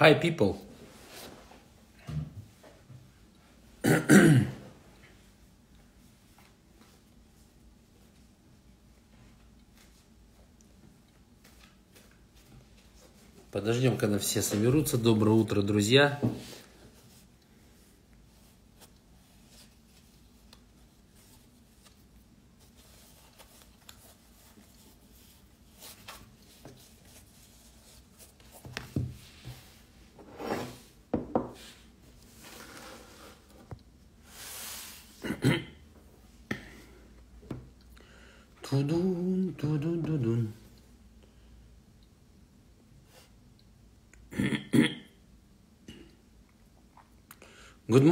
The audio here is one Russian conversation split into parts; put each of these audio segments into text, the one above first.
Hi, people. Подождем, когда все соберутся. Доброе утро, друзья.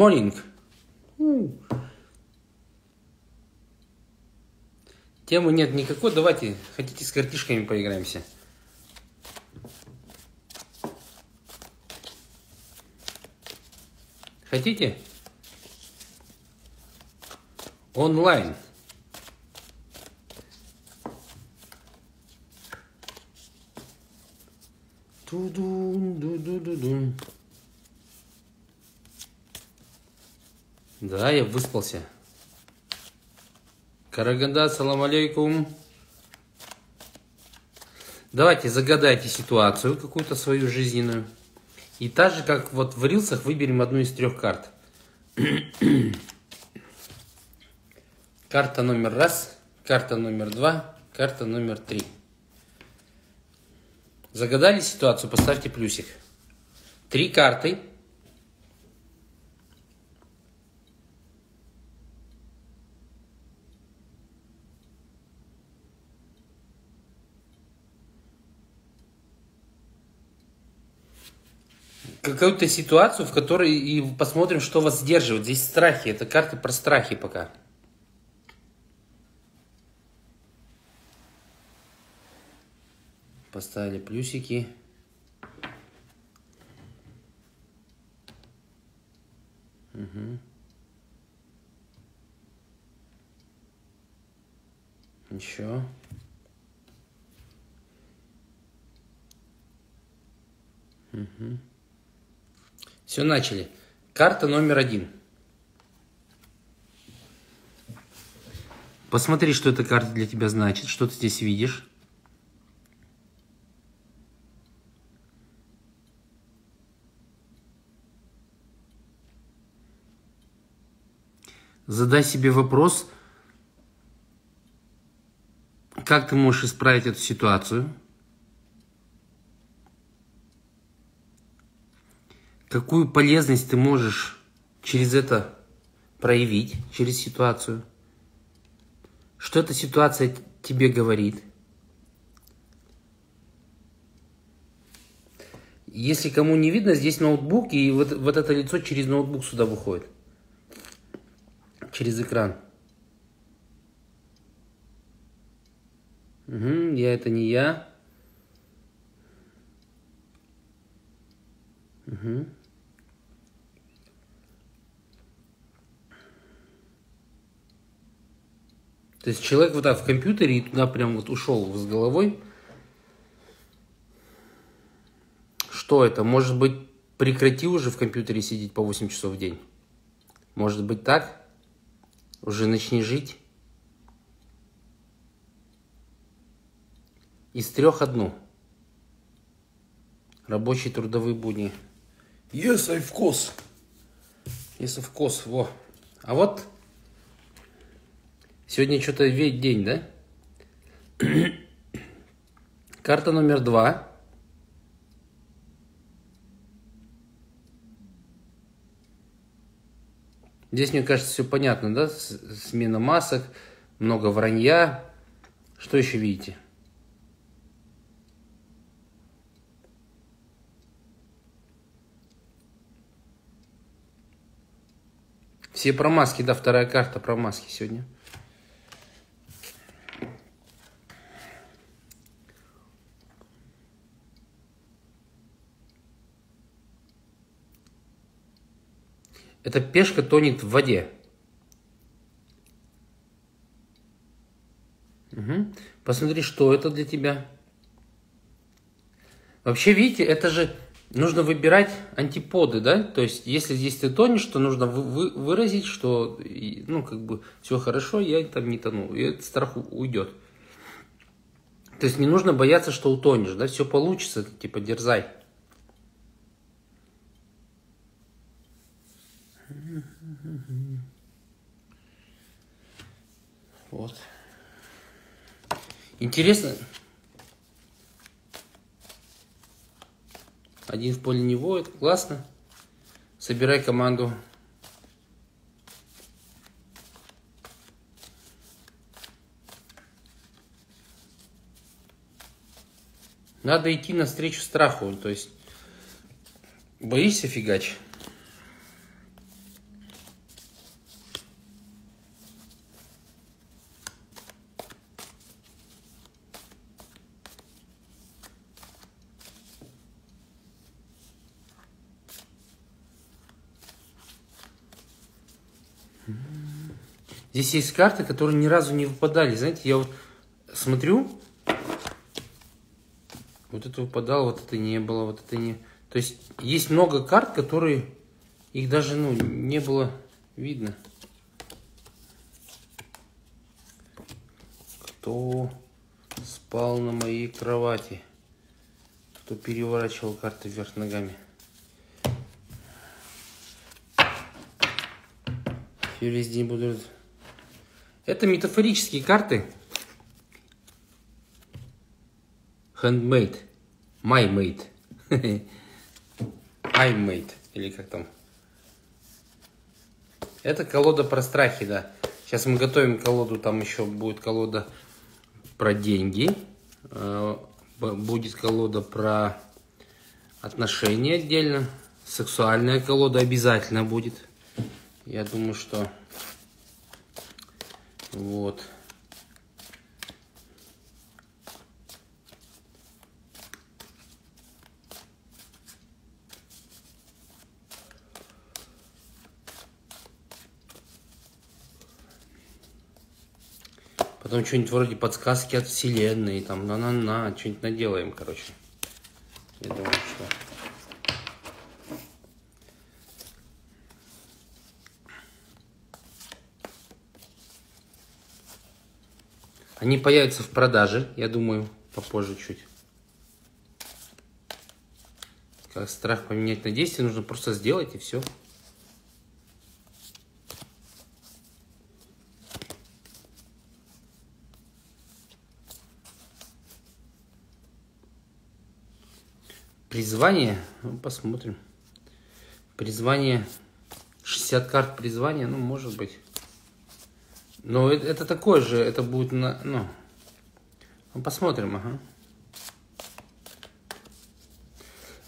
Morning. Темы нет никакой. Давайте, хотите, с картишками поиграемся. Хотите? Онлайн. Да, я выспался. Караганда, салам алейкум. Давайте загадайте ситуацию какую-то свою жизненную. И так же, как вот в рилсах, выберем одну из трех карт. карта номер раз, карта номер два, карта номер три. Загадали ситуацию, поставьте плюсик. Три карты. Какую-то ситуацию, в которой и посмотрим, что вас сдерживает. Здесь страхи. Это карты про страхи пока. Поставили плюсики. Угу. Еще. Угу. Все, начали. Карта номер один. Посмотри, что эта карта для тебя значит, что ты здесь видишь. Задай себе вопрос, как ты можешь исправить эту ситуацию. Какую полезность ты можешь через это проявить, через ситуацию. Что эта ситуация тебе говорит. Если кому не видно, здесь ноутбук, и вот, вот это лицо через ноутбук сюда выходит через экран. Угу, я это не я. Угу. То есть человек вот так в компьютере и туда прям вот ушел с головой. Что это? Может быть, прекрати уже в компьютере сидеть по 8 часов в день? Может быть так? Уже начни жить. Из трех одну. Рабочие трудовые будни. Yes, of course. Yes, of course. Во. А вот сегодня что-то весь день, да? Карта номер два. Здесь, мне кажется, все понятно, да? Смена масок, много вранья. Что еще видите? Все про маски, да, вторая карта про маски сегодня. Эта пешка тонет в воде. Угу. Посмотри, что это для тебя. Вообще, видите, это же нужно выбирать антиподы, да? То есть, если здесь ты тонешь, то нужно вы, вы, выразить, что, ну, как бы, все хорошо, я там не тону, и этот страх уйдет. То есть, не нужно бояться, что утонешь, да? Все получится, типа, дерзай. Вот. Интересно. Один в поле не воет. Классно. Собирай команду. Надо идти навстречу страху. То есть боишься фигач. Здесь есть карты, которые ни разу не выпадали. Знаете, я вот смотрю, вот это выпадало, вот это не было, вот это не... То есть есть много карт, которые их даже ну, не было видно. Кто спал на моей кровати? Кто переворачивал карты вверх ногами? Весь день буду это метафорические карты. Handmade. My made. I made. Или как там. Это колода про страхи, да. Сейчас мы готовим колоду, там еще будет колода про деньги. Э, будет колода про отношения отдельно. Сексуальная колода обязательно будет. Я думаю, что вот. Потом что-нибудь вроде подсказки от вселенной, там, на-на-на, что-нибудь наделаем, короче. Я думаю, что... Они появятся в продаже, я думаю, попозже чуть. Как страх поменять на действие, нужно просто сделать и все. Призвание, ну, посмотрим. Призвание, 60 карт призвания, ну, может быть. Но это, это такое же, это будет на, ну, ну посмотрим, ага.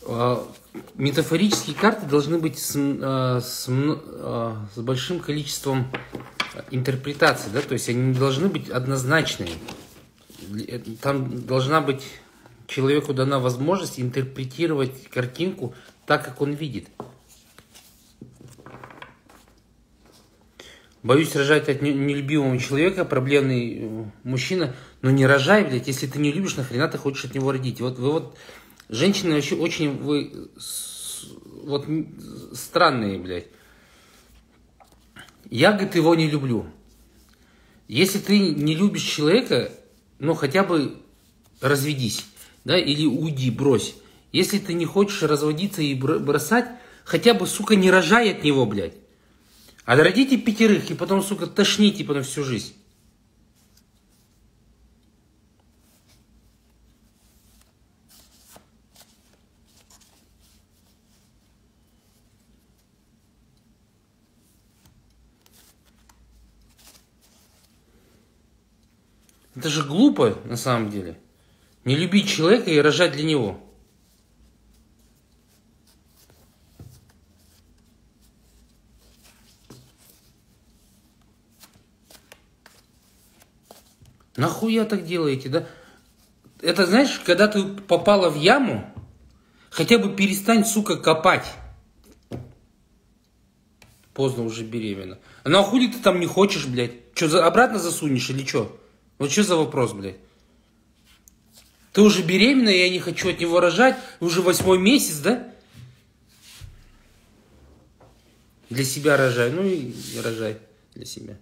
А, метафорические карты должны быть с, а, с, а, с большим количеством интерпретаций, да, то есть они не должны быть однозначными. Там должна быть человеку дана возможность интерпретировать картинку так, как он видит. Боюсь рожать от нелюбимого человека, проблемный э, мужчина. Но не рожай, блядь, если ты не любишь, нахрена ты хочешь от него родить. Вот вы вот, женщины вообще очень, вы, вот, странные, блядь. Я, говорит, его не люблю. Если ты не любишь человека, ну, хотя бы разведись, да, или уйди, брось. Если ты не хочешь разводиться и бросать, хотя бы, сука, не рожай от него, блядь. А родите пятерых и потом, сука, тошните потом всю жизнь. Это же глупо на самом деле. Не любить человека и рожать для него. Нахуя так делаете, да? Это знаешь, когда ты попала в яму, хотя бы перестань, сука, копать. Поздно уже беременна. А нахуй ты там не хочешь, блядь? Что, за, обратно засунешь или что? Вот что за вопрос, блядь? Ты уже беременна, я не хочу от него рожать. Уже восьмой месяц, да? Для себя рожай. Ну и рожай для себя.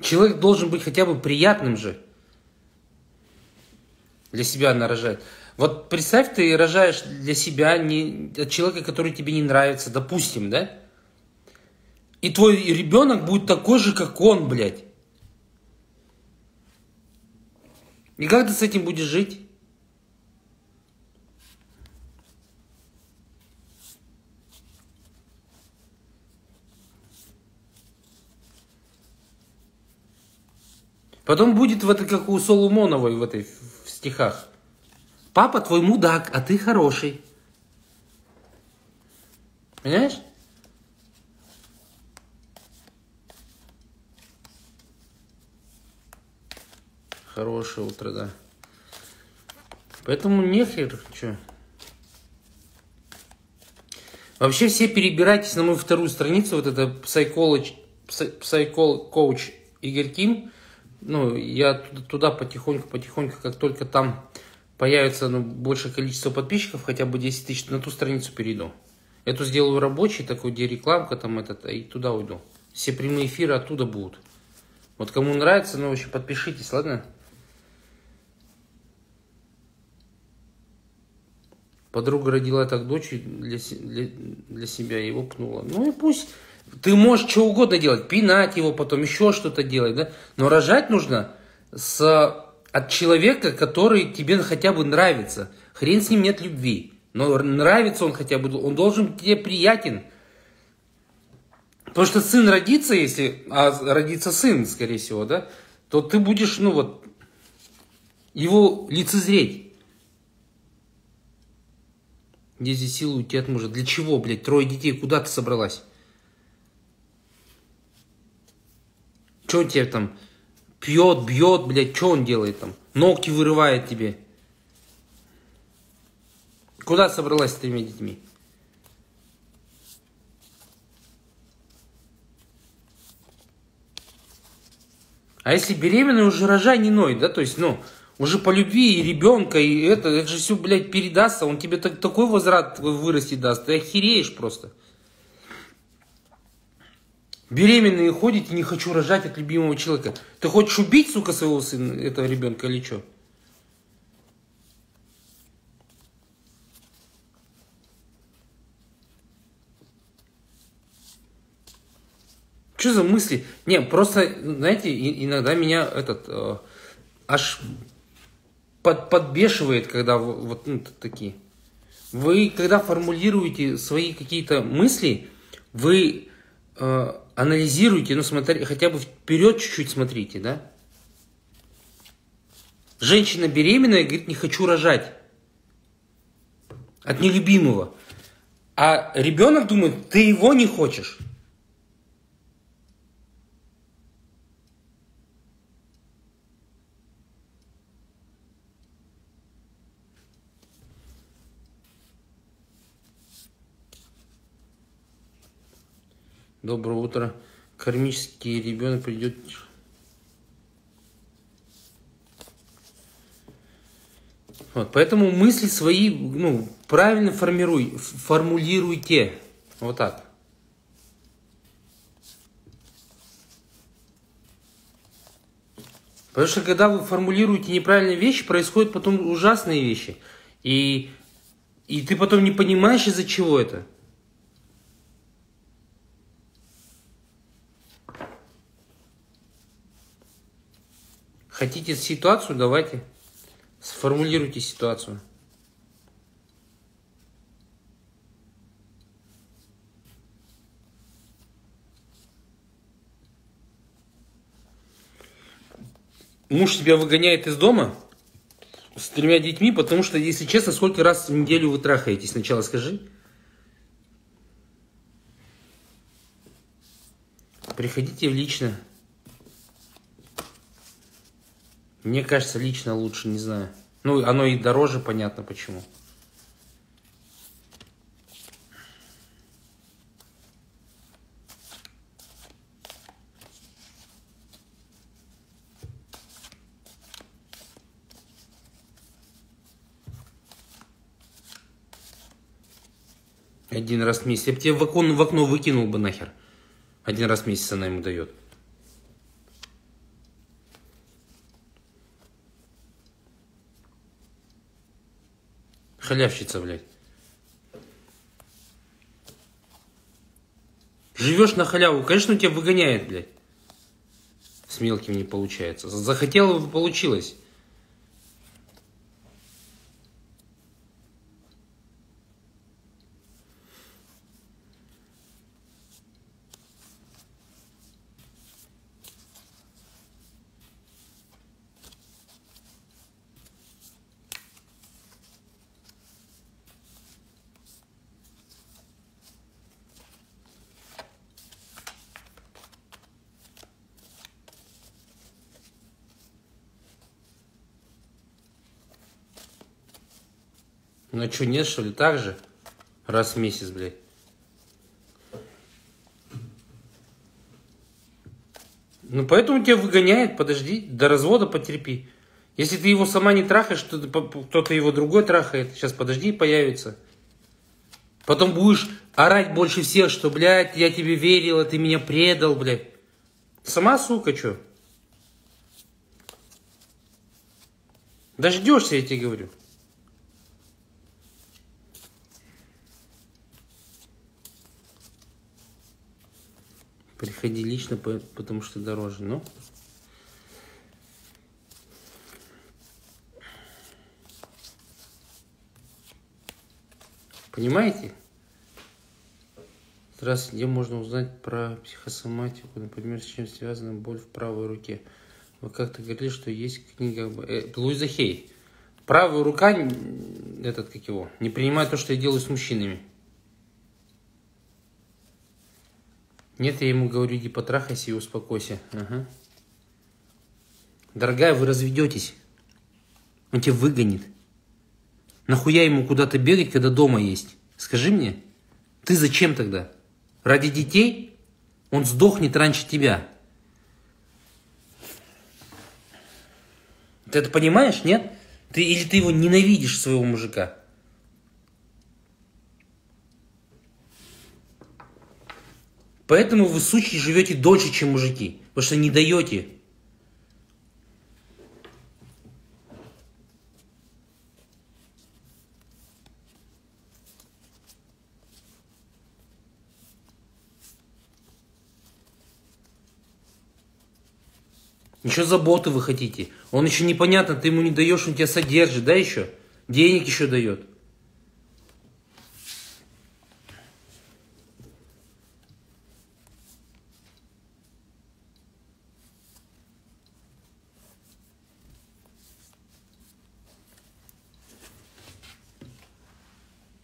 Человек должен быть хотя бы приятным же. Для себя она рожает. Вот представь, ты рожаешь для себя не, от человека, который тебе не нравится, допустим, да? И твой ребенок будет такой же, как он, блядь. И как ты с этим будешь жить? Потом будет в это, как у Соломоновой в этой в стихах. Папа твой мудак, а ты хороший. Понимаешь? Хорошее утро, да. Поэтому нехер, что. Вообще все перебирайтесь на мою вторую страницу, вот это Psychology, Psychology Игорь Ким ну, я туда потихоньку, потихоньку, как только там появится ну, большее количество подписчиков, хотя бы 10 тысяч, на ту страницу перейду. Эту сделаю рабочий, такой, где рекламка там этот, и туда уйду. Все прямые эфиры оттуда будут. Вот кому нравится, ну, вообще подпишитесь, ладно? Подруга родила так дочь для, для, для себя, его пнула. Ну и пусть ты можешь что угодно делать, пинать его, потом еще что-то делать, да? Но рожать нужно с, от человека, который тебе хотя бы нравится. Хрен с ним нет любви. Но нравится он хотя бы, он должен тебе приятен. Потому что сын родится, если, а родится сын, скорее всего, да, то ты будешь, ну вот, его лицезреть. Где здесь силы у тебя от мужа? Для чего, блядь, трое детей? Куда ты собралась? Что он тебе там пьет, бьет, блядь, что он делает там? Ногти вырывает тебе. Куда собралась с этими детьми? А если беременная, уже рожай не ной, да, то есть, ну, уже по любви и ребенка, и это, это же все, блядь, передастся, он тебе так, такой возврат вырастет даст, ты охереешь просто. Беременные ходите, не хочу рожать от любимого человека. Ты хочешь убить, сука, своего сына, этого ребенка или что? Что за мысли? Не, просто, знаете, иногда меня этот э, аж под, подбешивает, когда вот ну, такие. Вы, когда формулируете свои какие-то мысли, вы э, анализируйте, ну, смотри, хотя бы вперед чуть-чуть смотрите, да? Женщина беременная говорит, не хочу рожать. От нелюбимого. А ребенок думает, ты его не хочешь. Доброе утро. Кармический ребенок придет. Вот, поэтому мысли свои, ну, правильно формируй, формулируйте. Вот так. Потому что когда вы формулируете неправильные вещи, происходят потом ужасные вещи. И, и ты потом не понимаешь, из-за чего это. Хотите ситуацию, давайте. Сформулируйте ситуацию. Муж тебя выгоняет из дома с тремя детьми, потому что, если честно, сколько раз в неделю вы трахаетесь? Сначала скажи. Приходите лично. Мне кажется, лично лучше, не знаю. Ну, оно и дороже, понятно почему. Один раз в месяц. Я бы тебе в окно, в окно выкинул бы нахер. Один раз в месяц она ему дает. Халявщица, блядь. Живешь на халяву, конечно, тебя выгоняет, блядь. С мелким не получается. Захотел, получилось. Ну что, нет, что ли, так же? Раз в месяц, блядь. Ну, поэтому тебя выгоняет, подожди, до развода потерпи. Если ты его сама не трахаешь, то кто-то его другой трахает. Сейчас подожди, появится. Потом будешь орать больше всех, что, блядь, я тебе верила, ты меня предал, блядь. Сама сука, что? Дождешься, я тебе говорю. Приходи лично, потому что дороже. Ну, Понимаете? Здравствуйте, где можно узнать про психосоматику, например, с чем связана боль в правой руке? Вы как-то говорили, что есть книга... Э, Луиза Хей. Правая рука, этот как его, не принимает то, что я делаю с мужчинами. Нет, я ему говорю, иди потрахайся и успокойся. Ага. Дорогая, вы разведетесь. Он тебя выгонит. Нахуя ему куда-то бегать, когда дома есть? Скажи мне, ты зачем тогда? Ради детей? Он сдохнет раньше тебя. Ты это понимаешь, нет? Ты, или ты его ненавидишь, своего мужика? Поэтому вы, сучки, живете дольше, чем мужики. Потому что не даете. Еще заботы вы хотите. Он еще непонятно, ты ему не даешь, он тебя содержит, да еще? Денег еще дает.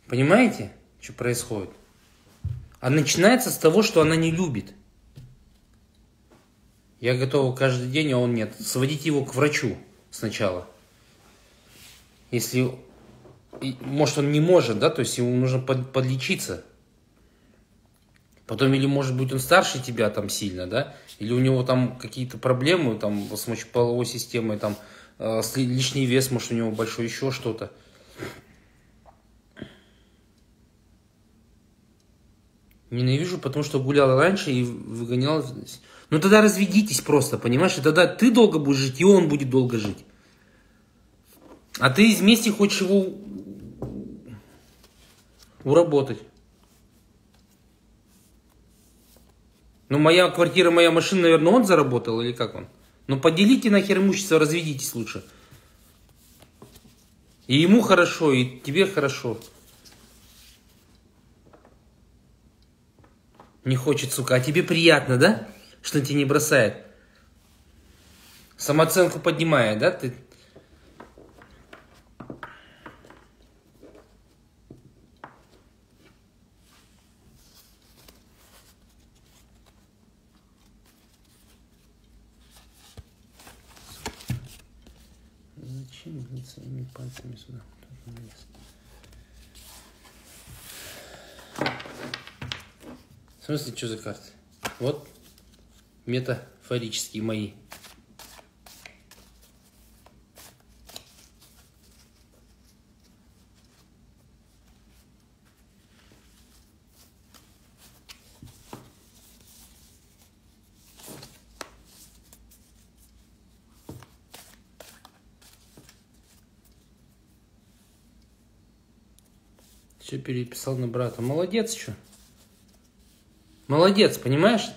Понимаете, что происходит? А начинается с того, что она не любит. Я готова каждый день, а он нет. Сводить его к врачу сначала. Если, может, он не может, да, то есть ему нужно под, подлечиться. Потом, или, может быть, он старше тебя там сильно, да, или у него там какие-то проблемы там с мочеполовой системой, там э, лишний вес, может, у него большой, еще что-то. Ненавижу, потому что гуляла раньше и выгоняла. Ну тогда разведитесь просто, понимаешь? И тогда ты долго будешь жить, и он будет долго жить. А ты вместе хочешь его уработать. Ну, моя квартира, моя машина, наверное, он заработал или как он? Ну, поделите нахер имущество, разведитесь лучше. И ему хорошо, и тебе хорошо. Не хочет, сука. А тебе приятно, да? Что тебя не бросает. Самооценку поднимает, да? Ты... Зачем своими пальцами сюда? В смысле, что за карты? Вот метафорические мои. Все переписал на брата. Молодец, что? Молодец, понимаешь?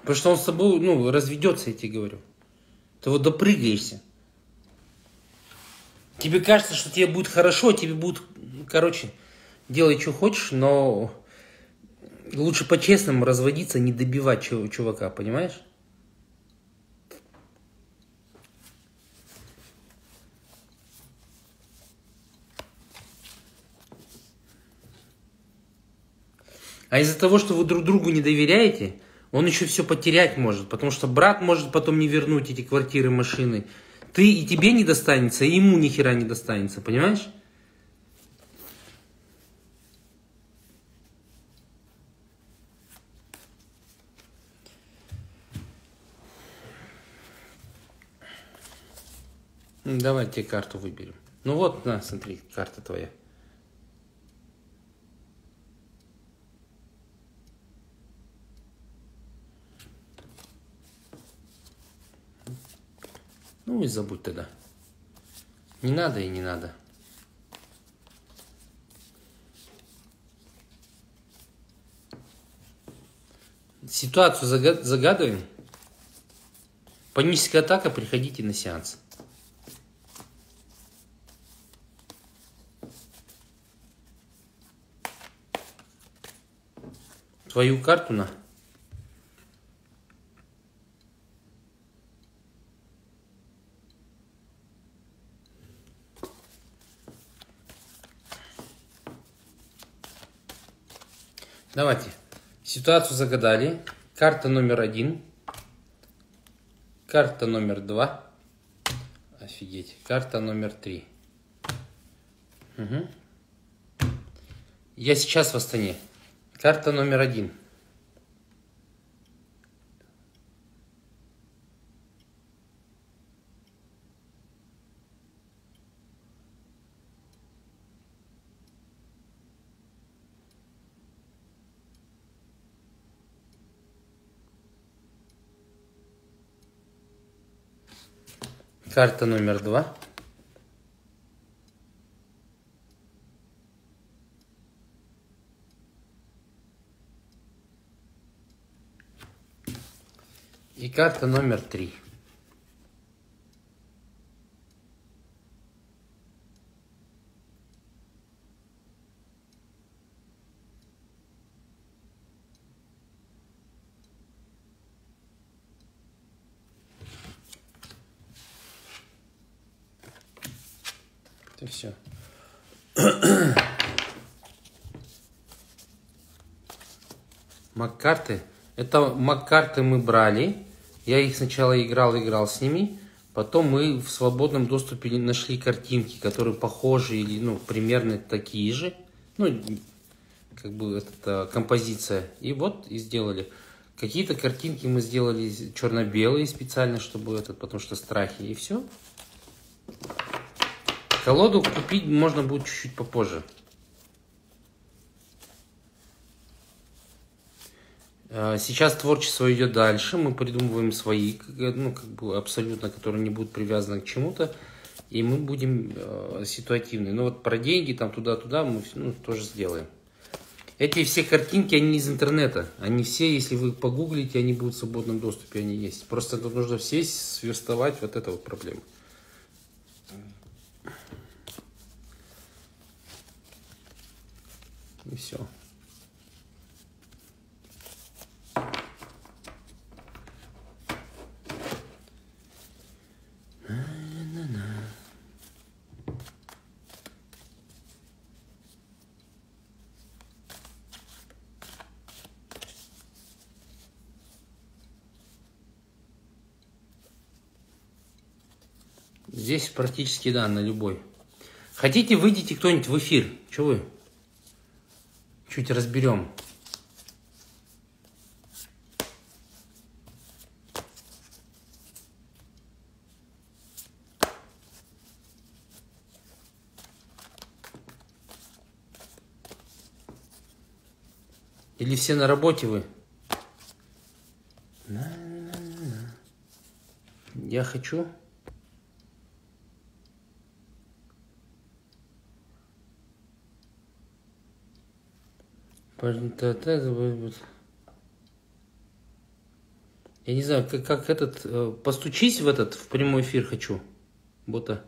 Потому что он с тобой, ну, разведется, я тебе говорю. Ты вот допрыгаешься. Тебе кажется, что тебе будет хорошо, тебе будет, короче, делай, что хочешь, но лучше по-честному разводиться, не добивать чувака, понимаешь? А из-за того, что вы друг другу не доверяете, он еще все потерять может, потому что брат может потом не вернуть эти квартиры, машины. Ты и тебе не достанется, и ему ни хера не достанется, понимаешь? Давайте карту выберем. Ну вот, на, смотри, карта твоя. И забудь тогда. Не надо и не надо. Ситуацию загадываем. Паническая атака, приходите на сеанс. Твою карту на. Давайте. Ситуацию загадали. Карта номер один. Карта номер два. Офигеть. Карта номер три. Угу. Я сейчас в Астане. Карта номер один. Карта номер два. И карта номер три. И все. Маккарты. Это Маккарты мы брали. Я их сначала играл, играл с ними. Потом мы в свободном доступе нашли картинки, которые похожи или ну, примерно такие же. Ну, как бы это композиция. И вот и сделали. Какие-то картинки мы сделали черно-белые специально, чтобы этот, потому что страхи. И все. Колоду купить можно будет чуть-чуть попозже. Сейчас творчество идет дальше, мы придумываем свои, ну, как бы абсолютно, которые не будут привязаны к чему-то, и мы будем э, ситуативны. Но вот про деньги, там туда-туда мы ну, тоже сделаем. Эти все картинки, они из интернета. Они все, если вы погуглите, они будут в свободном доступе, они есть. Просто тут нужно сесть, сверстовать вот эту вот проблему. И все. Здесь практически, да, на любой. Хотите, выйдите кто-нибудь в эфир? Что вы? чуть разберем. Или все на работе вы? Я хочу Я не знаю, как, как этот... э, Постучись в этот, в прямой эфир хочу. Бота.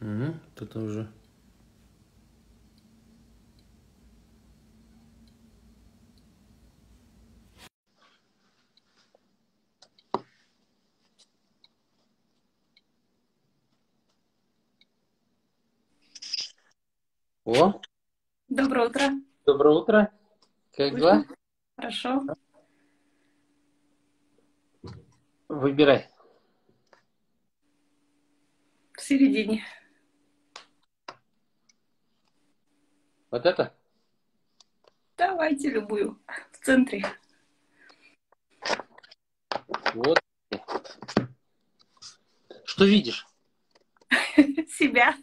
Угу, это уже... О, Доброе утро. доброе утро. Как дела? Хорошо. Выбирай. В середине. Вот это? Давайте любую. В центре. Вот. Что видишь? Себя.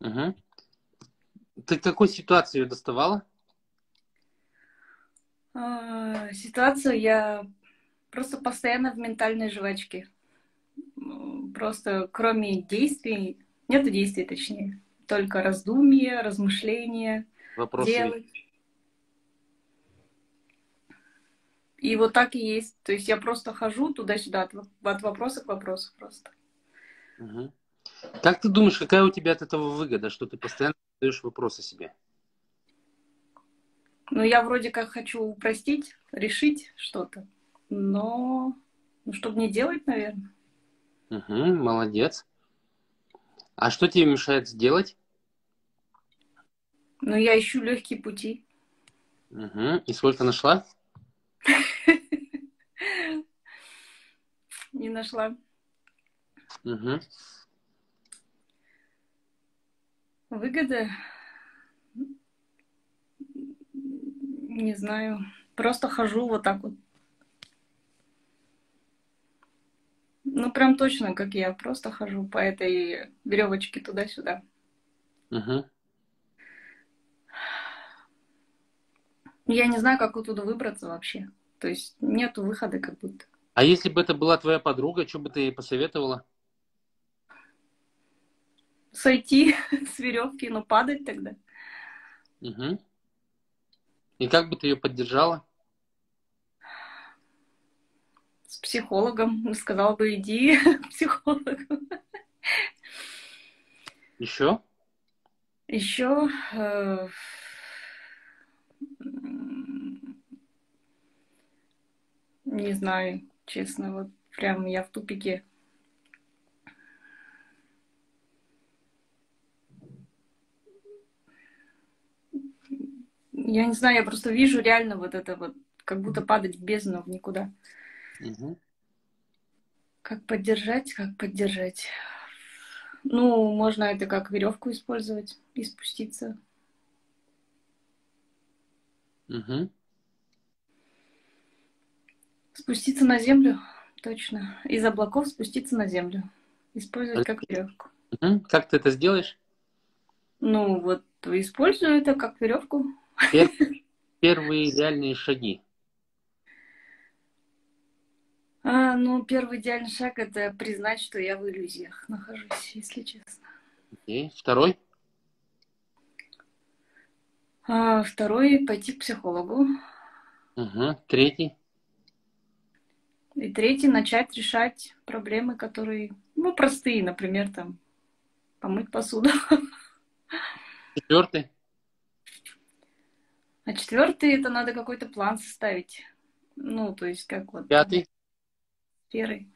Угу. Ты какой ситуации ее доставала? А, Ситуацию я просто постоянно в ментальной жвачке. Просто кроме действий, нету действий точнее, только раздумья, размышления, Вопросы. делать. И вот так и есть. То есть я просто хожу туда-сюда, от, от вопроса к вопросу просто. Мгм. Как ты думаешь, какая у тебя от этого выгода, что ты постоянно задаешь вопросы себе? Ну, я вроде как хочу упростить, решить что-то, но ну, чтобы не делать, наверное. Угу, молодец. А что тебе мешает сделать? Но я ищу легкие пути. Угу. И сколько нашла? Не нашла. Угу. Выгода? Не знаю. Просто хожу вот так вот. Ну, прям точно, как я. Просто хожу по этой веревочке туда-сюда. Угу. Я не знаю, как оттуда выбраться вообще. То есть нету выхода как будто. А если бы это была твоя подруга, что бы ты ей посоветовала? Сойти с веревки, но падать тогда. Угу. И как бы ты ее поддержала? С психологом. Сказала бы, иди к психологу. Еще? Еще э, не знаю, честно, вот прям я в тупике. Я не знаю, я просто вижу реально вот это вот, как будто падать в бездну в никуда. Угу. Как поддержать, как поддержать. Ну, можно это как веревку использовать и спуститься. Угу. Спуститься на землю, точно. Из облаков спуститься на землю. Использовать как веревку. Угу. Как ты это сделаешь? Ну, вот использую это как веревку. Пер- Первые реальные шаги. А, ну, первый идеальный шаг это признать, что я в иллюзиях нахожусь, если честно. Окей. Второй? А, второй пойти к психологу. Угу. Третий? И третий начать решать проблемы, которые, ну, простые, например, там, помыть посуду. Четвертый? А четвертый это надо какой-то план составить. Ну, то есть как вот Пятый? сферы.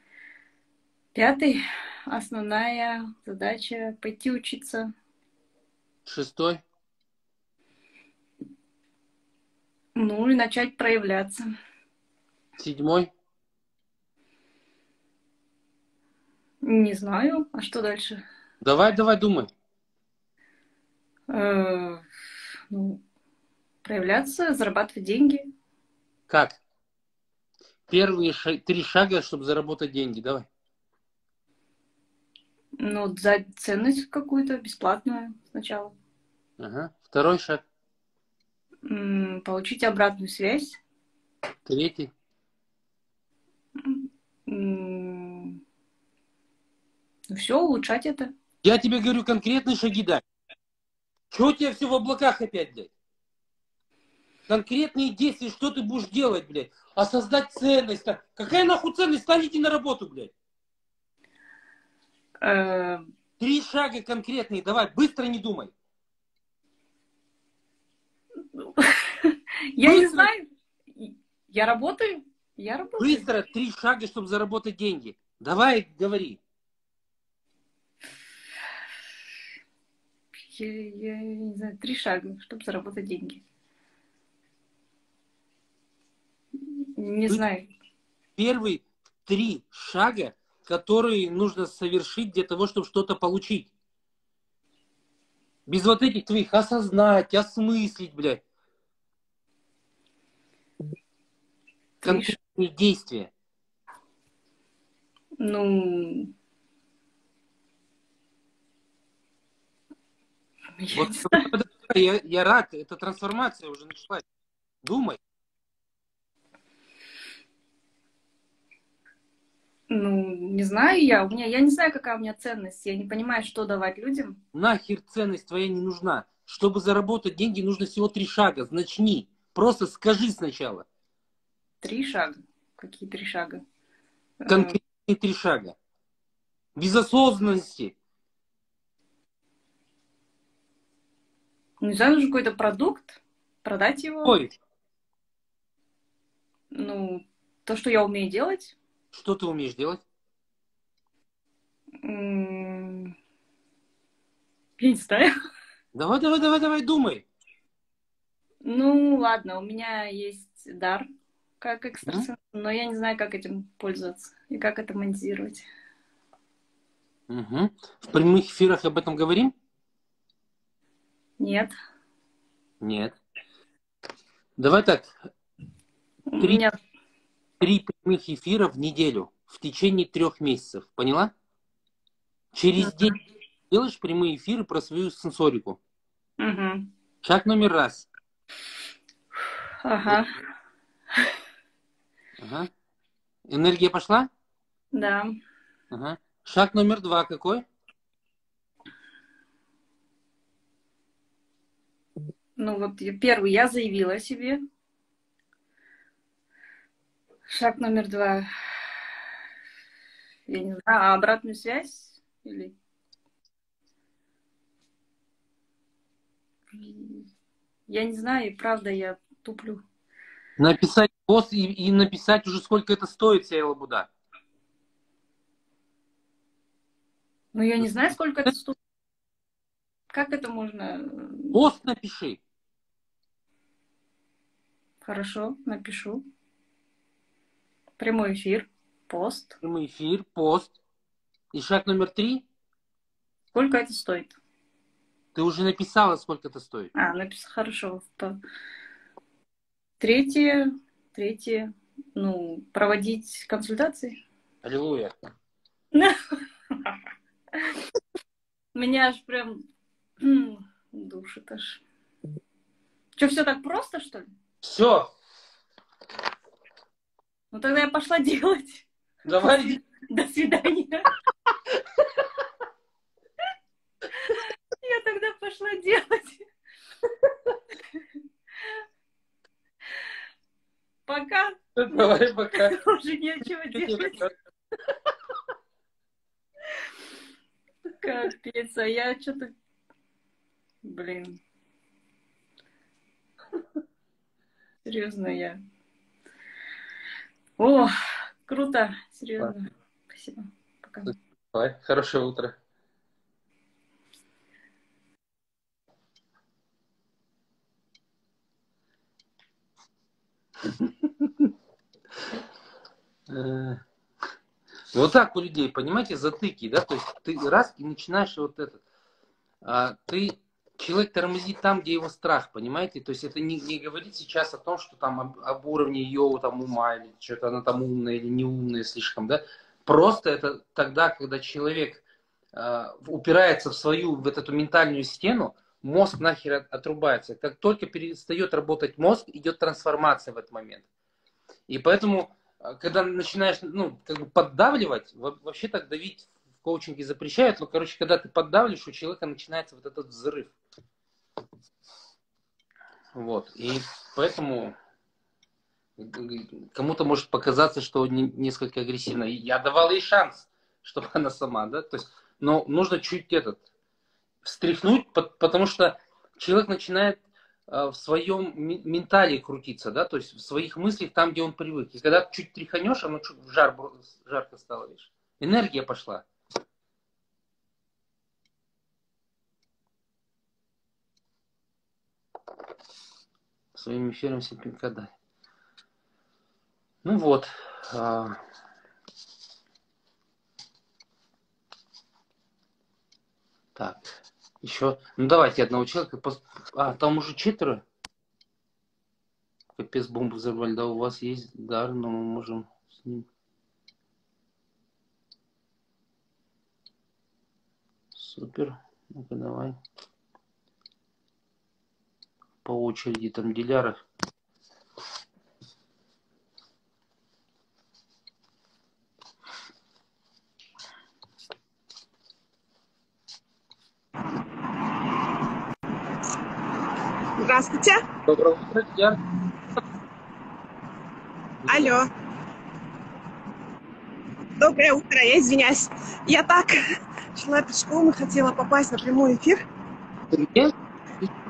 Пятый основная задача пойти учиться. Шестой? Ну и начать проявляться. Седьмой? Не знаю, а что дальше? Давай, давай, думай. Э, ну, проявляться, зарабатывать деньги. Как? Первые ша- три шага, чтобы заработать деньги. Давай. Ну, за ценность какую-то бесплатную сначала. Ага. Второй шаг. М, Получить обратную связь. Третий. М, Ну все, улучшать это. Я тебе говорю конкретные шаги дай. Чего у тебя все в облаках опять, блядь? Конкретные действия, что ты будешь делать, блядь? А создать ценность. Какая нахуй ценность? Ставите на работу, блядь. Э, Три шага конкретные, давай, быстро не думай. Я не знаю. Я работаю. Я работаю. Быстро три шага, чтобы заработать деньги. Давай, говори. Я, я не знаю, три шага, чтобы заработать деньги. Не знаю. Первые три шага, которые нужно совершить для того, чтобы что-то получить. Без вот этих твоих осознать, осмыслить, блядь. Конкретные действия. Ну... Я Вот я, я рад, эта трансформация уже началась. Думай. Ну, не знаю я. У меня, я не знаю, какая у меня ценность. Я не понимаю, что давать людям. Нахер ценность твоя не нужна. Чтобы заработать деньги, нужно всего три шага. Начни. Просто скажи сначала. Три шага. Какие три шага? Э, Конкретные три шага. Без осознанности. Ну, не знаю, нужен какой-то продукт, продать его. Ой, Ну, то, что я умею делать. Что ты умеешь делать? М, Я не знаю. Давай, давай, давай, давай, думай. Ну, ладно, у меня есть дар как экстрасенс, но я не знаю, как этим пользоваться и как это монетизировать. Мгм. В прямых эфирах об этом говорим? Нет. Нет. Давай так, У Три. меня три прямых эфира в неделю в течение трех месяцев. Поняла? Через день делаешь прямые эфиры про свою сенсорику. Мгм. Шаг номер раз. Ага. Ага. Энергия пошла? Да. Ага. Шаг номер два какой? Ну вот первый я заявила себе. Шаг номер два. Я не знаю, а обратную связь или я не знаю, и правда я туплю. Написать пост и, и написать уже сколько это стоит, вся лабуда. Но я не знаю, сколько это стоит. Как это можно? Пост напиши. Хорошо, напишу. Прямой эфир, пост. Прямой эфир, пост. И шаг номер три. Сколько это стоит? Ты уже написала, сколько это стоит. А, написано хорошо. Третье, третье, ну, проводить консультации. Аллилуйя. Меня аж прям душит аж. Что, все так просто, что ли? Все. Ну тогда я пошла делать. Давай. До свидания. Я тогда пошла делать. Пока Давай пока. уже нечего делать. Капец, а я что-то... Блин. Серьезно, я... О, круто, серьезно. Спасибо. Пока. Давай. Хорошее утро. Э, Вот так у людей, понимаете, затыки, да, то есть ты раз и начинаешь вот этот, а, ты, человек тормозит там, где его страх, понимаете, то есть это не, не говорит сейчас о том, что там об, об уровне ее там ума, или что-то она там умная или не умная слишком, да, просто это тогда, когда человек э, упирается в свою, в эту ментальную стену, мозг нахер отрубается. Как только перестает работать мозг, идет трансформация в этот момент. И поэтому, э, когда начинаешь ну, как бы поддавливать, вообще так давить в коучинге запрещают, но, короче, когда ты поддавливаешь, у человека начинается вот этот взрыв. Вот. И поэтому кому-то может показаться, что несколько агрессивно. Я давал ей шанс, чтобы она сама, да, то есть, но нужно чуть этот встряхнуть, потому что человек начинает э, в своем ментале крутиться, да, то есть в своих мыслях там, где он привык. И когда чуть тряханешь, оно чуть жар, жарко стало, видишь. Энергия пошла. Своим эфиром дали. Ну вот. А... Так, еще. Ну давайте одного человека. А, там уже четверо. Капец, бомбу взорвали. Да, у вас есть дар, но мы можем с ним. Супер. Ну-ка, давай. По очереди там Диляра. Здравствуйте. Доброе утро, Диана. Алло. Доброе утро, я извиняюсь. Я так шла пешком и хотела попасть на прямой эфир.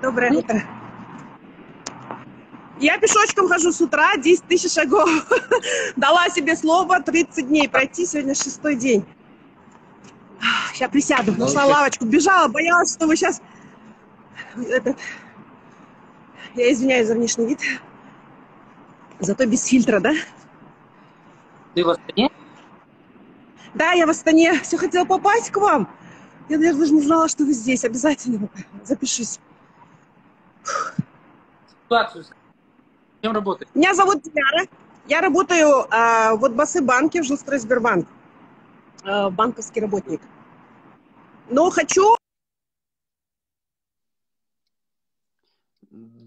Доброе утро. Я пешочком хожу с утра, 10 тысяч шагов. Дала себе слово 30 дней пройти, сегодня шестой день. Сейчас присяду, нашла лавочку, бежала, боялась, что вы сейчас этот, я извиняюсь за внешний вид. Зато без фильтра, да? Ты в Астане? Да, я в Астане. Все хотела попасть к вам. Я даже не знала, что вы здесь. Обязательно запишусь. Ситуацию. Кем работаешь? Меня зовут Диара. Я работаю э, в Отбасы банке в Жилстройсбербанк. Э, банковский работник. Но хочу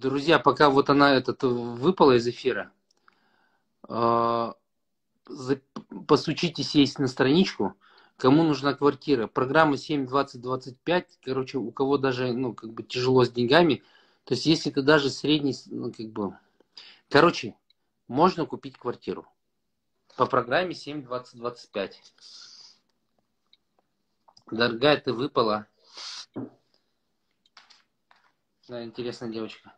друзья, пока вот она этот выпала из эфира, э, постучитесь есть на страничку, кому нужна квартира. Программа 7-20-25, короче, у кого даже, ну, как бы тяжело с деньгами, то есть если ты даже средний, ну, как бы, короче, можно купить квартиру по программе 7-20-25. Дорогая, ты выпала. Да, интересная девочка.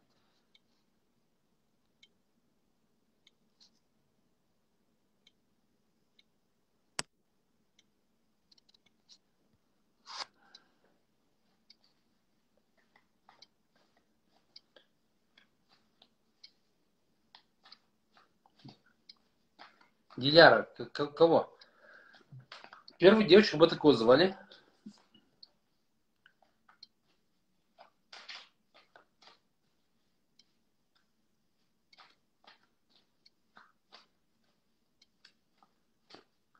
Диляра, кого? Первую девочку бы такого звали.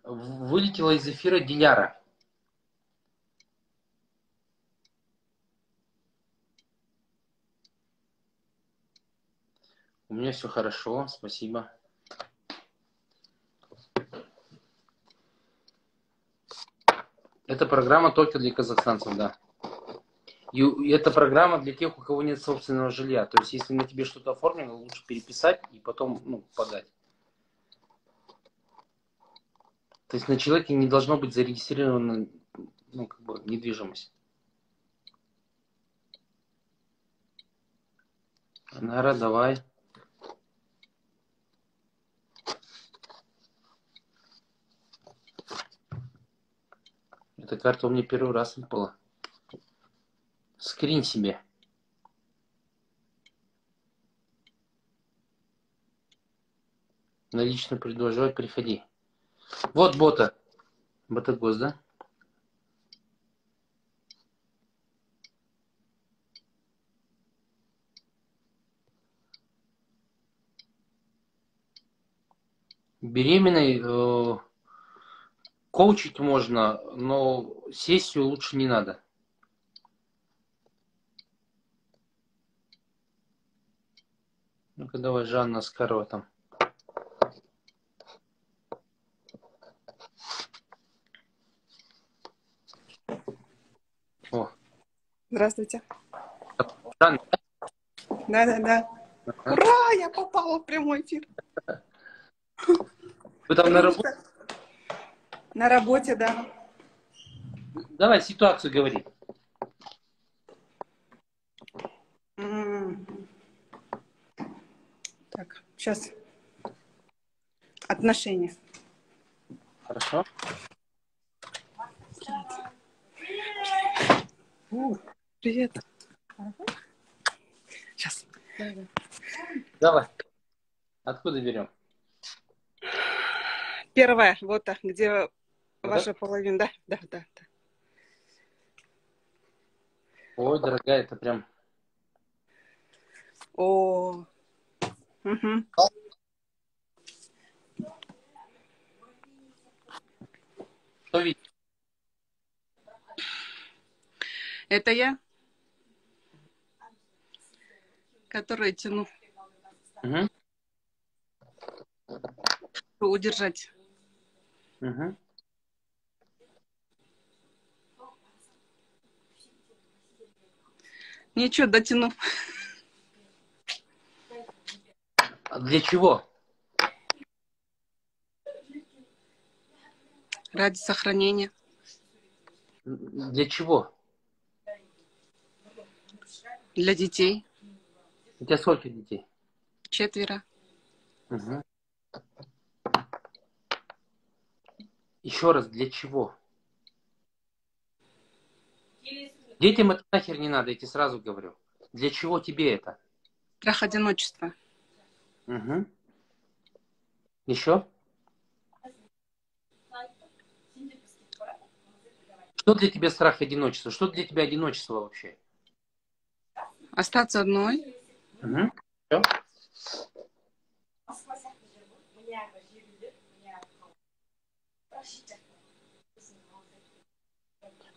Вылетела из эфира Диляра. У меня все хорошо, спасибо. Эта программа только для казахстанцев, да. И эта программа для тех, у кого нет собственного жилья. То есть, если на тебе что-то оформлено, лучше переписать и потом ну, подать. То есть на человеке не должно быть зарегистрирована ну, как бы, недвижимость. Нара, давай. Эта карта у меня первый раз выпала. Скрин себе. Налично предложивать, приходи. Вот бота. Ботагоз, да? Беременный э, коучить можно, но сессию лучше не надо. Ну-ка давай, Жанна Скарова там. О. Здравствуйте. Жанна. Да, да, да. Ура, я попала в прямой эфир. Вы там на работе? На работе, да. Давай ситуацию говори. Так, сейчас. Отношения. Хорошо? Привет. Сейчас. Давай. Откуда берем? Первое, вот так, где да? ваша половина. Да, да, да. да. Ой, дорогая, это прям... О. Мгм. Что видишь? Это я, которая тяну, Угу. удержать. Угу. Ничего, дотяну. А Для чего? Ради сохранения. Для чего? Для детей. У тебя сколько детей? Четверо. Угу. Еще раз, для чего? Детям это нахер не надо, я тебе сразу говорю. Для чего тебе это? Страх одиночества. Угу. Еще? Что для тебя страх одиночества? Что для тебя одиночество вообще? Остаться одной. Угу. Все?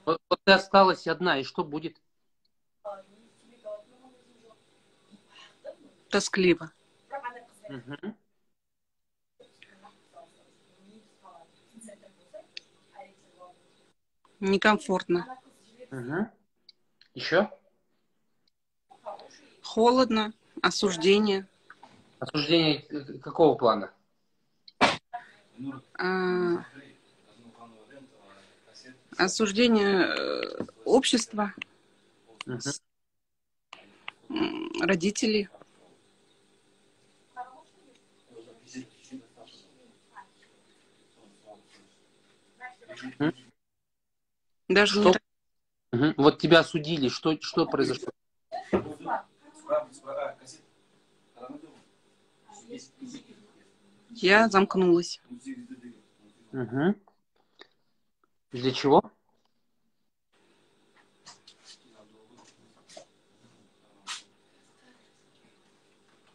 Вот, вот ты осталась одна, и что будет? Тоскливо. Мгм. Некомфортно. Мгм. Еще? Холодно. Осуждение. Осуждение к- какого плана? а, осуждение э, общества, м, родителей. Мгм. Даже Что? не Мгм. Вот тебя осудили, что, что произошло? я замкнулась. Мгм. Для чего?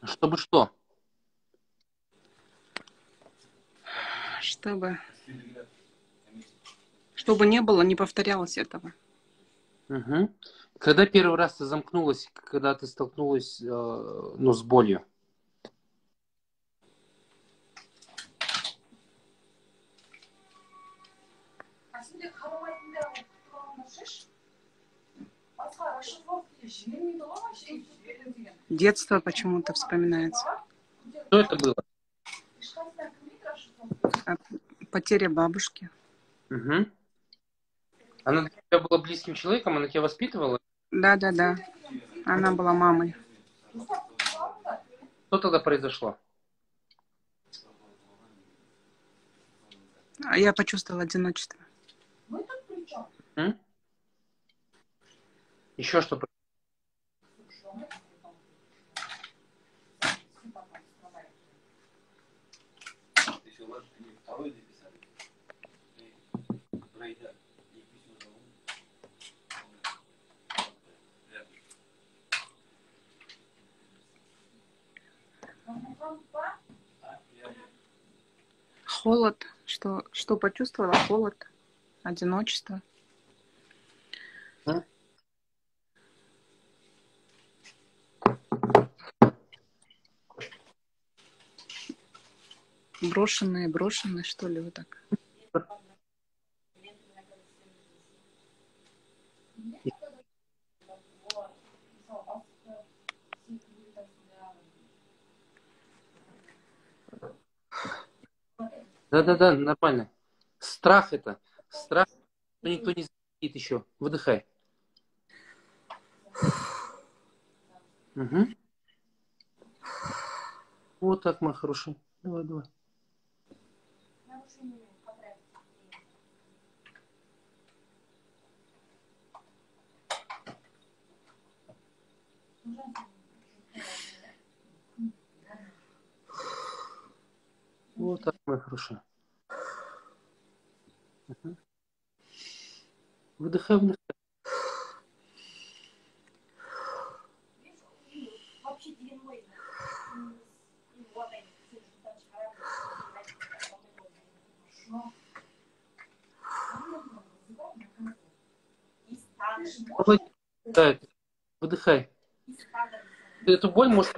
Чтобы что? чтобы чтобы не было, не повторялось этого. Мгм. Когда первый раз ты замкнулась, когда ты столкнулась э, ну, с болью? Детство почему-то вспоминается. Что это было? А Потеря бабушки. Мгм. Она для тебя была близким человеком, она тебя воспитывала? Да, да, да. Она была мамой. Что тогда произошло? А я почувствовала одиночество. М? Еще что? произошло? Холод. Что, что почувствовала? Холод. Одиночество. Брошенные, брошенные, что ли, вот так. Да-да-да, нормально. Страх это. Страх, что никто не захотит еще. Выдыхай. Угу. Вот так, мой хороший. Давай, давай. Вот так, мой хороший. Угу. Выдыхай. Да, выдыхай. Эту боль можешь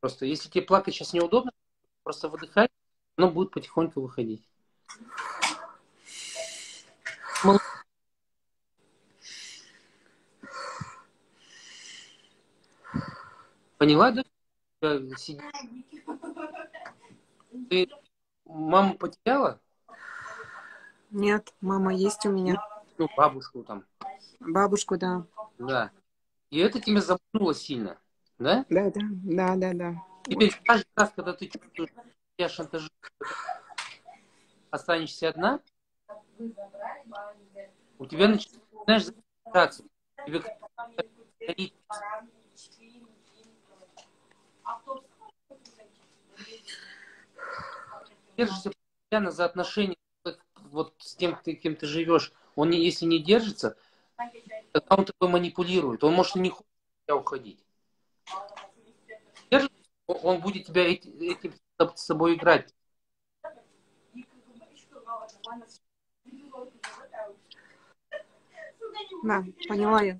просто. Если тебе плакать сейчас неудобно, просто выдыхай, оно будет потихоньку выходить. Молодец. Поняла, да? Сиди. Ты маму потеряла? Нет, мама есть у меня. Ну, бабушку там. Бабушку, да. Да. И это тебя запнуло сильно, да? Да, да, да, да, да. Теперь каждый раз, когда ты чувствуешь, что тебя шантажируют, останешься одна, у тебя начинаешь запускаться. Тебе держишься постоянно за отношения вот с тем, кем ты живешь. Он, если не держится, тогда он тобой манипулирует. Он может и не хочет тебя уходить. Он- будет тебя эти- этим с собой играть. Да, поняла я.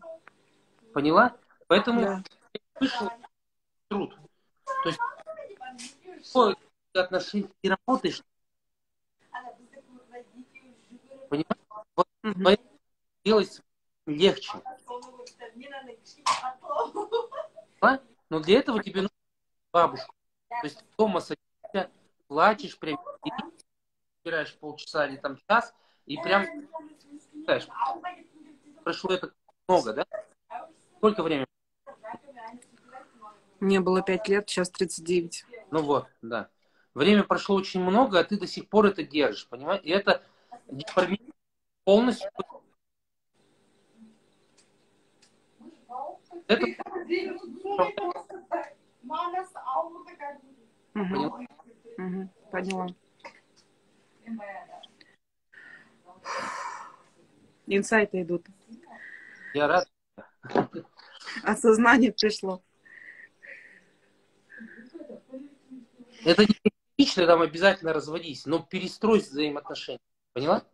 Поняла? Поэтому Да. вышел труд. То есть, какое отношение ты работаешь, понимаешь? Вот поэтому делать легче. Поняла? Но для этого тебе нужна бабушка. То есть дома садишься, плачешь, прям собираешь полчаса или там час, и прям знаешь, прошло это много, да? Сколько времени? Мне было пять лет, сейчас 39. Ну вот, да. Время прошло очень много, а ты до сих пор это держишь, понимаешь? И это полностью. Это. Поняла. Инсайты идут. я рад. Осознание пришло. Это не критично, там обязательно разводись, но перестрой взаимоотношения. Поняла?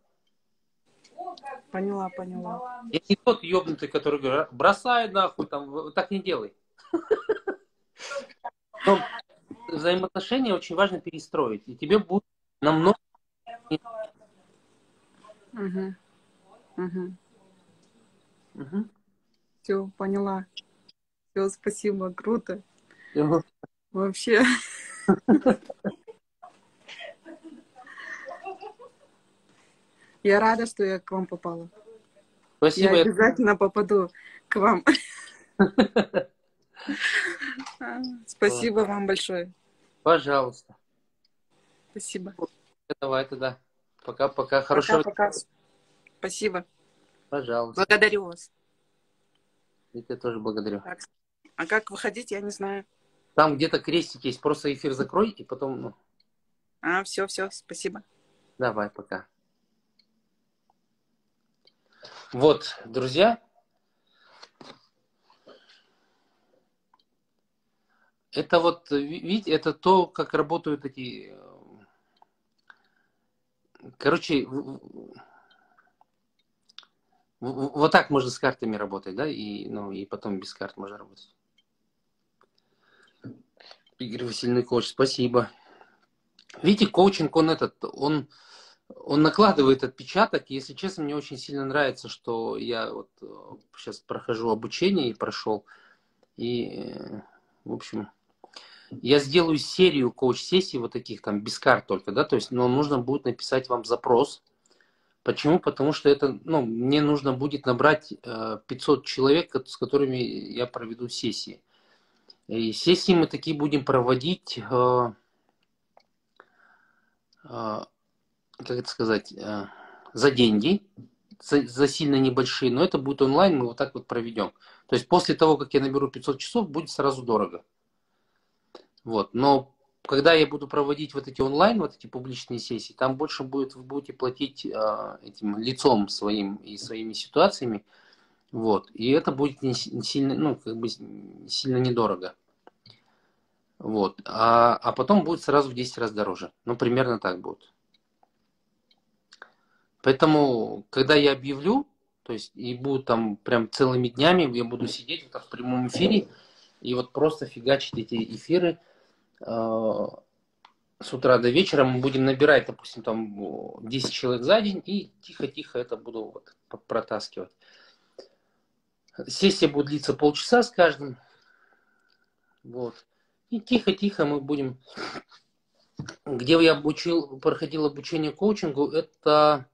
Поняла, поняла. Я не тот ебнутый, который говорит, бросай нахуй, там, так не делай. Но взаимоотношения очень важно перестроить. И тебе будет намного... Угу. Угу. Мгм. Все, поняла. Все, спасибо, круто. Вообще. Я рада, что я к вам попала. Спасибо. Я обязательно попаду к вам. Спасибо вам большое. Пожалуйста. Спасибо. Давай тогда. Пока-пока. Хорошего. Пока-пока. Спасибо. Пожалуйста. Благодарю вас. Я тебя тоже благодарю. Так. А как выходить, я не знаю. Там где-то крестик есть. Просто эфир закрой и потом... Ну, А, все, все, спасибо. давай, пока. Вот, друзья. Это вот, ви- видите, это то, как работают эти... э, Короче, вот так можно с картами работать, да, и, ну, и потом без карт можно работать. Игорь Васильевна Коч, спасибо. Видите, коучинг, он этот, он, он накладывает отпечаток. Если честно, мне очень сильно нравится, что я вот сейчас прохожу обучение и прошел. И, в общем, я сделаю серию коуч-сессий вот таких там без карт только, да, то есть, но нужно будет написать вам запрос. Почему? Потому что это, ну, мне нужно будет набрать э, 500 человек, с которыми я проведу сессии. И сессии мы такие будем проводить, э, э, как это сказать, э, за деньги, за, сильно небольшие, но это будет онлайн, мы вот так вот проведем. То есть после того, как я наберу 500 часов, будет сразу дорого. Вот. Но когда я буду проводить вот эти онлайн, вот эти публичные сессии, там больше будет, вы будете платить э, этим лицом своим и своими ситуациями. Вот. И это будет не сильно, ну, как бы сильно недорого. Вот. А, а потом будет сразу в 10 раз дороже. Ну, примерно так будет. Поэтому, когда я объявлю, то есть и будут там прям целыми днями, я буду сидеть вот так в прямом эфире и вот просто фигачить эти эфиры, Э, с утра до вечера мы будем набирать, допустим, там 10 человек за день и тихо-тихо это буду вот протаскивать. Сессия будет длиться полчаса с каждым. Вот. И тихо-тихо мы будем... Где я обучил, проходил обучение коучингу, это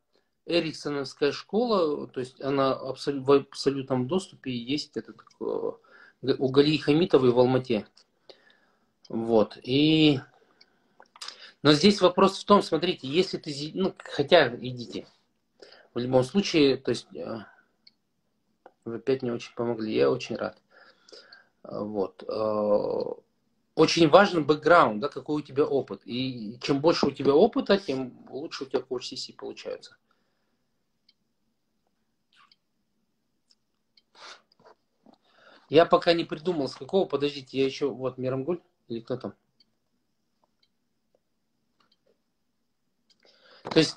Эриксоновская школа, то есть она абсолют, в абсолютном доступе есть этот, э, у Галии Хамитовой в Алмате. Вот. И... Но здесь вопрос в том, смотрите, если ты... Ну, хотя, идите. В любом случае, то есть... Э, вы опять мне очень помогли, я очень рад. Вот. Э, очень важен бэкграунд, да, какой у тебя опыт. И чем больше у тебя опыта, тем лучше у тебя коуч-сессии получаются. Я пока не придумал, с какого, подождите, я еще, вот, Мирамгуль. Или кто там? То есть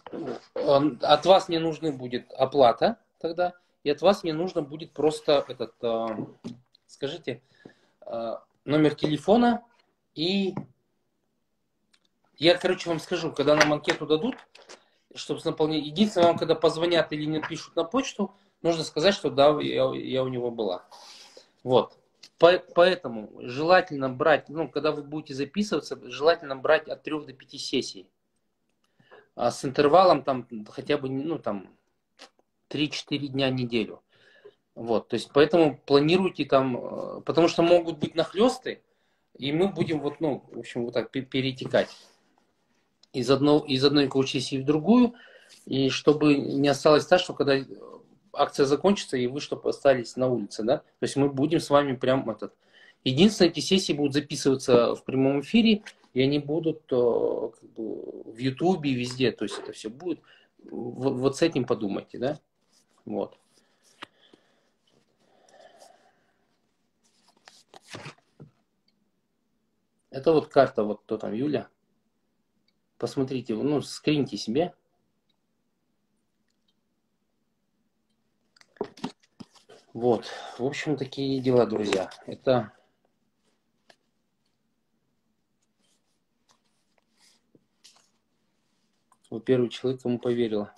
от вас не нужны будет оплата тогда, и от вас мне нужно будет просто этот, а, скажите, а, номер телефона и я, короче, вам скажу, когда нам анкету дадут, чтобы наполнить. Единственное, вам когда позвонят или не пишут на почту, нужно сказать, что да, я, я у него была. Вот. Поэтому желательно брать, ну, когда вы будете записываться, желательно брать от 3 до 5 сессий. А с интервалом там хотя бы, ну, там, 3-4 дня в неделю. Вот, то есть поэтому планируйте там, э, потому что могут быть нахлесты, и мы будем вот, ну, в общем, вот так перетекать из, одного, из одной коуч-сессии в другую, и чтобы не осталось так, что когда акция закончится, и вы чтобы остались на улице, да? То есть мы будем с вами прям этот... Единственное, эти сессии будут записываться в прямом эфире, и они будут э, как бы, в Ютубе, везде, то есть это все будет. Вот, вот с этим подумайте, да? Вот. Это вот карта, вот кто там, Юля. Посмотрите, ну, скриньте себе. Вот, в общем, такие дела, друзья. Это Вы первый человек, кому поверила.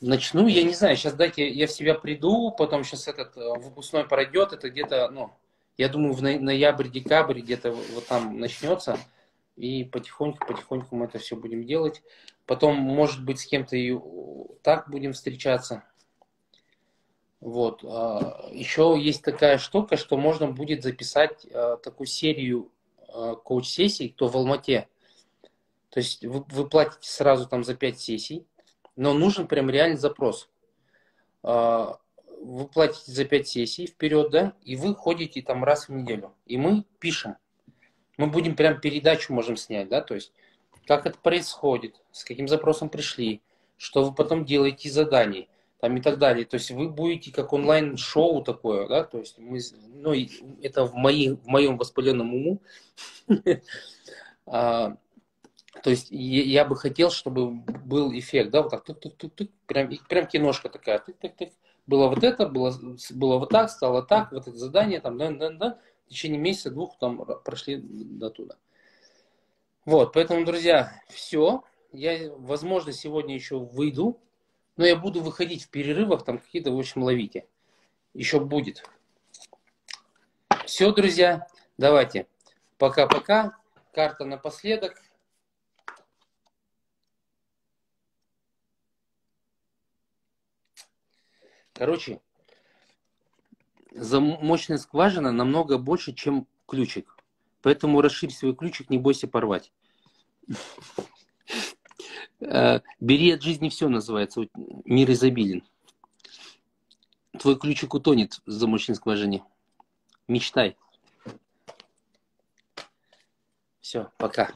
Начну, я не знаю, сейчас дайте, я в себя приду, потом сейчас этот э, выпускной пройдет, это где-то, ну, я думаю, в ноябрь-декабрь где-то вот там начнется, и потихоньку-потихоньку мы это все будем делать. Потом, может быть, с кем-то и так будем встречаться. Вот. А, Еще есть такая штука, что можно будет записать а, такую серию а, коуч-сессий, кто в Алмате. То есть вы, вы платите сразу там за 5 сессий, но нужен прям реальный запрос. Вы платите за 5 сессий вперед, да, и вы ходите там раз в неделю. И мы пишем. Мы будем прям передачу можем снять, да, то есть как это происходит, с каким запросом пришли, что вы потом делаете заданий там и так далее. То есть вы будете как онлайн-шоу такое, да, то есть мы, ну, это в, мои, в моем воспаленном уму. а, то есть я бы хотел, чтобы был эффект, да, вот так, тук тук тук тук прям, прям киношка такая, тык тык тык было вот это, было, было вот так, стало так, вот это задание, там, да, да, да, в течение месяца, двух там прошли до туда. Вот, поэтому, друзья, все. Я, возможно, сегодня еще выйду, но я буду выходить в перерывах, там какие-то, в общем, ловите. Еще будет. Все, друзья, давайте. Пока-пока. Карта напоследок. Короче, замочная скважина намного больше, чем ключик. Поэтому расширь свой ключик, не бойся порвать. Э, бери от жизни все называется. Мир изобилен. Твой ключик утонет в замочной скважине. Мечтай. Все, пока.